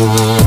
Whoa.